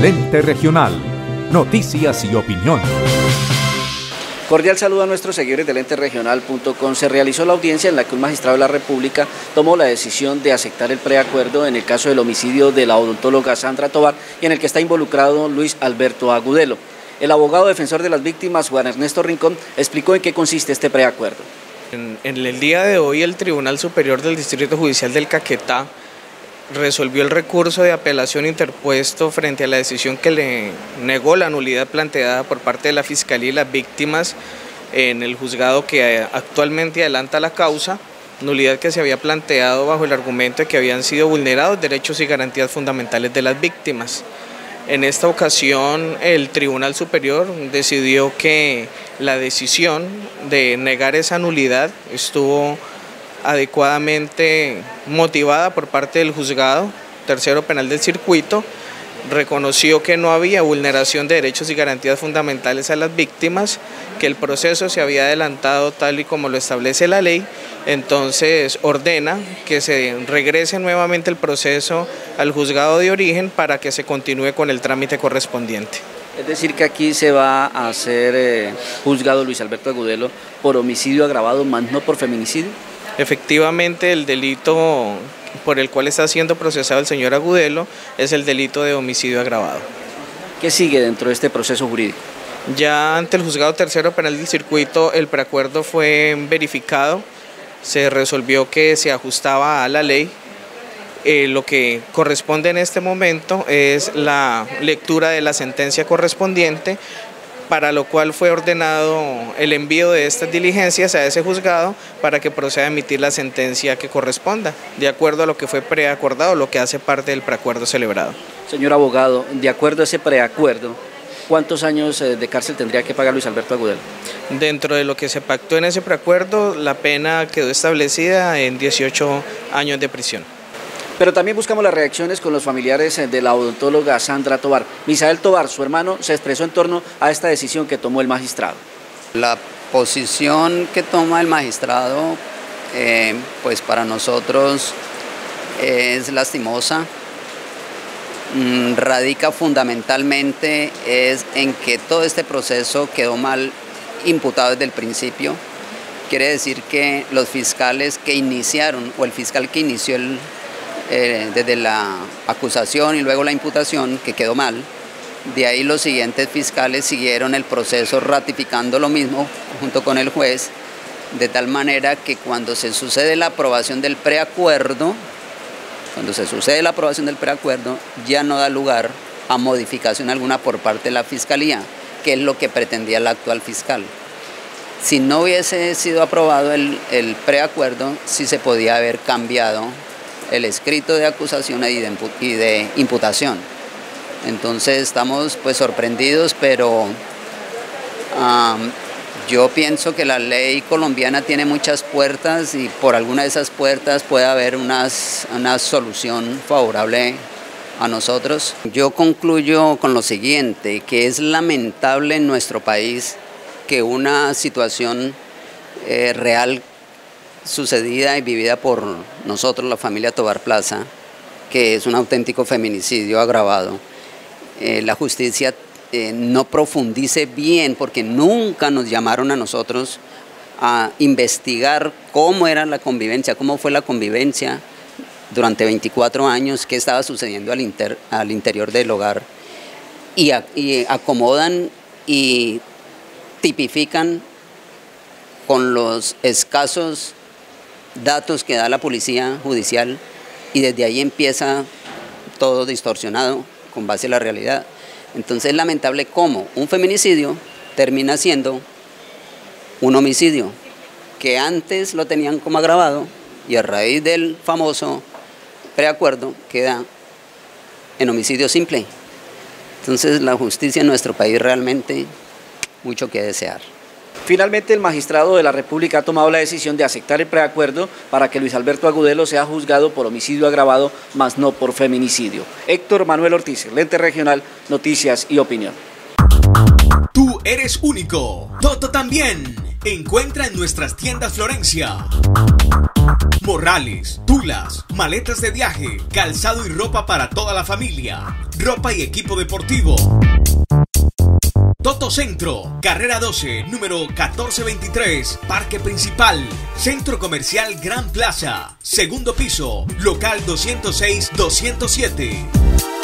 Lente Regional. Noticias y opinión. Cordial saludo a nuestros seguidores del ente regional.com. Se realizó la audiencia en la que un magistrado de la República tomó la decisión de aceptar el preacuerdo en el caso del homicidio de la odontóloga Sandra Tobar y en el que está involucrado Luis Alberto Agudelo. El abogado defensor de las víctimas, Juan Ernesto Rincón, explicó en qué consiste este preacuerdo. En, en el día de hoy, el Tribunal Superior del Distrito Judicial del Caquetá resolvió el recurso de apelación interpuesto frente a la decisión que le negó la nulidad planteada por parte de la Fiscalía y las víctimas en el juzgado que actualmente adelanta la causa, nulidad que se había planteado bajo el argumento de que habían sido vulnerados derechos y garantías fundamentales de las víctimas. En esta ocasión el Tribunal Superior decidió que la decisión de negar esa nulidad estuvo adecuadamente motivada por parte del juzgado tercero penal del circuito, reconoció que no había vulneración de derechos y garantías fundamentales a las víctimas, que el proceso se había adelantado tal y como lo establece la ley, entonces ordena que se regrese nuevamente el proceso al juzgado de origen para que se continúe con el trámite correspondiente. Es decir, que aquí se va a hacer eh, juzgado Luis Alberto Agudelo por homicidio agravado, más no por feminicidio. Efectivamente, el delito por el cual está siendo procesado el señor Agudelo es el delito de homicidio agravado. ¿Qué sigue dentro de este proceso jurídico? Ya ante el juzgado tercero penal del circuito el preacuerdo fue verificado, se resolvió que se ajustaba a la ley. Eh, lo que corresponde en este momento es la lectura de la sentencia correspondiente para lo cual fue ordenado el envío de estas diligencias a ese juzgado para que proceda a emitir la sentencia que corresponda, de acuerdo a lo que fue preacordado, lo que hace parte del preacuerdo celebrado. Señor abogado, de acuerdo a ese preacuerdo, ¿cuántos años eh, de cárcel tendría que pagar Luis Alberto Agudelo? Dentro de lo que se pactó en ese preacuerdo, la pena quedó establecida en 18 años de prisión. Pero también buscamos las reacciones con los familiares eh, de la odontóloga Sandra Tobar. Misael Tobar, su hermano, se expresó en torno a esta decisión que tomó el magistrado. La posición que toma el magistrado, eh, pues para nosotros es lastimosa. Mm, radica fundamentalmente es en que todo este proceso quedó mal imputado desde el principio. Quiere decir que los fiscales que iniciaron, o el fiscal que inició el, eh, desde la acusación y luego la imputación, que quedó mal. De ahí los siguientes fiscales siguieron el proceso ratificando lo mismo junto con el juez, de tal manera que cuando se sucede la aprobación del preacuerdo, cuando se sucede la aprobación del preacuerdo, ya no da lugar a modificación alguna por parte de la Fiscalía, que es lo que pretendía el actual fiscal. Si no hubiese sido aprobado el, el preacuerdo, sí se podía haber cambiado el escrito de acusación y de, imputación. Entonces estamos pues sorprendidos, pero yo pienso que la ley colombiana tiene muchas puertas y por alguna de esas puertas puede haber una solución favorable a nosotros. Yo concluyo con lo siguiente, que es lamentable en nuestro país que una situación eh, real sucedida y vivida por nosotros, la familia Tobar Plaza, que es un auténtico feminicidio agravado. Eh, la justicia eh, no profundice bien porque nunca nos llamaron a nosotros a investigar cómo era la convivencia, cómo fue la convivencia durante 24 años, qué estaba sucediendo al, al interior del hogar. y acomodan y tipifican con los escasos datos que da la policía judicial y desde ahí empieza todo distorsionado con base en la realidad. Entonces es lamentable cómo un feminicidio termina siendo un homicidio que antes lo tenían como agravado y a raíz del famoso preacuerdo queda en homicidio simple. Entonces la justicia en nuestro país realmente mucho que desear. Finalmente, el magistrado de la República ha tomado la decisión de aceptar el preacuerdo para que Luis Alberto Agudelo sea juzgado por homicidio agravado, más no por feminicidio. Héctor Manuel Ortiz, Lente Regional, Noticias y Opinión. Tú eres único. Toto también. encuentra en nuestras tiendas Florencia. Morrales, tulas, maletas de viaje, calzado y ropa para toda la familia, ropa y equipo deportivo. Toto Centro, carrera 12, número 1423, Parque Principal, Centro Comercial Gran Plaza, segundo piso, local 206-207.